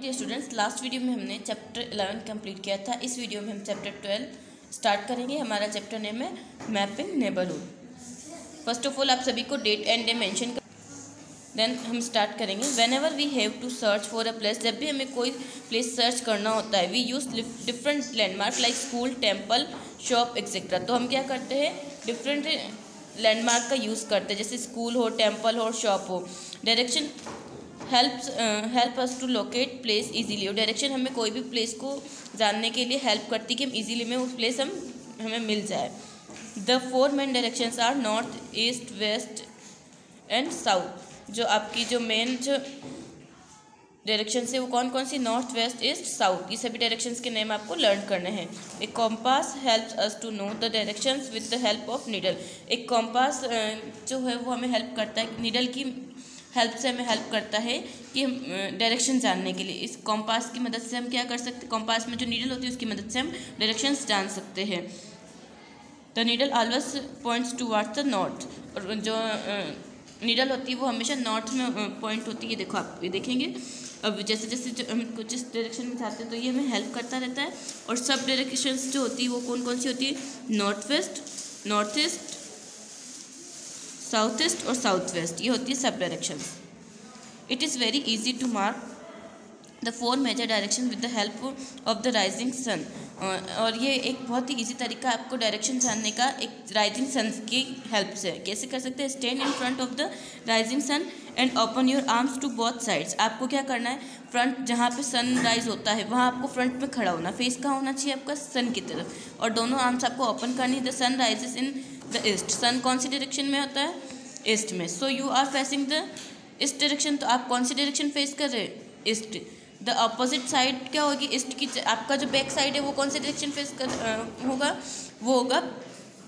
Dear students last video में हमने chapter eleven complete किया था। इस वीडियो में हम चैप्टर ट्वेल्व स्टार्ट करेंगे। हमारा चैप्टर नेम है mapping neighbourhood first of all आप सभी को डेट एंड डे मेंशन कर देन हम स्टार्ट करेंगे। Whenever we have to search for a place जब भी हमें कोई प्लेस सर्च करना होता है we use different landmark like school temple shop etcetera तो हम क्या करते हैं? डिफरेंट लैंडमार्क का यूज़ करते हैं। जैसे स्कूल हो टेंपल हो शॉप हो। Direction helps help us to locate place easily और डायरेक्शन हमें कोई भी प्लेस को जानने के लिए हेल्प करती कि हम इजीली में उस प्लेस हम, हमें मिल जाए। The four main directions are north east west and south जो आपकी जो मेन जो डायरेक्शन है, वो कौन कौन सी? नॉर्थ वेस्ट ईस्ट साउथ ये सभी डायरेक्शंस के नेम आपको लर्न करने हैं। एक compass helps us to know the directions with the help of needle एक कॉम्पास जो है, वो हमें हेल्प करता है नीडल की हेल्प से हमें हेल्प करता है कि हम डायरेक्शन जानने के लिए। इस कॉम्पास की मदद से हम क्या कर सकते कॉम्पास में जो नीडल होती है उसकी मदद से हम डायरेक्शंस जान सकते हैं। The needle always points toward the north और जो नीडल होती है वो हमेशा नॉर्थ में पॉइंट होती है। देखो आप, ये देखेंगे। अब जैसे जैसे जो हम जिस डायरेक्शन में जाते हैं तो ये हमें हेल्प करता रहता है। और सब डायरेक्शंस जो होती है वो कौन कौन सी होती है? North west north east south east और साउथ वेस्ट ये होती है सब direction it is very easy to mark the four major direction with the help of the rising sun और ये एक बहुत ही इजी तरीका आपको डायरेक्शन जानने का, एक राइजिंग सन की हेल्प से. कैसे कर सकते हैं? Stand in front of the rising sun and open your arms to both sides आपको क्या करना है? फ्रंट जहाँ पे सन राइज होता है, वहाँ आपको फ्रंट में खड़ा होना फेस कहाँ होना चाहिए आपका? सन की तरफ़. और दोनों आर्म्स आपको ओपन करनी the sun rises in the east sun कौन सी डायरेक्शन में होता है? ईस्ट में। So you are facing the east direction तो आप कौन सी डायरेक्शन फेस कर रहे हैं? ईस्ट। द अपोजिट साइड क्या होगी? ईस्ट की आपका जो बैक साइड है, वो कौन सी डायरेक्शन फेस कर होगा? वो होगा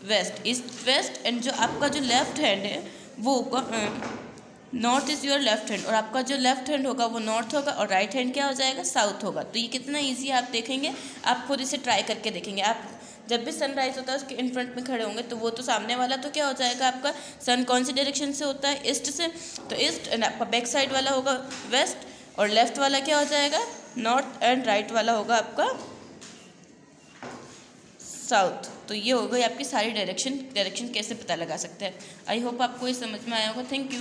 वेस्ट ईस्ट वेस्ट एंड जो आपका जो लेफ़्ट हैंड है, वो होगा north is your left hand और आपका जो लेफ़्ट हैंड होगा, वो नॉर्थ होगा और राइट right हैंड क्या हो जाएगा? साउथ होगा। तो ये कितना ईजी है आप देखेंगे, आप खुद इसे ट्राई करके देखेंगे। आप जब भी सनराइज होता है, उसके इन फ्रंट में खड़े होंगे तो वो तो सामने वाला तो क्या हो जाएगा आपका? सन कौन सी डायरेक्शन से होता है? ईस्ट से। तो ईस्ट बैक साइड वाला होगा वेस्ट और लेफ़्ट वाला क्या हो जाएगा? नॉर्थ एंड राइट वाला होगा आपका साउथ तो ये हो गई आपकी सारी डायरेक्शन डायरेक्शन कैसे पता लगा सकते हैं? आई होप आपको ये समझ में आया होगा. Thank you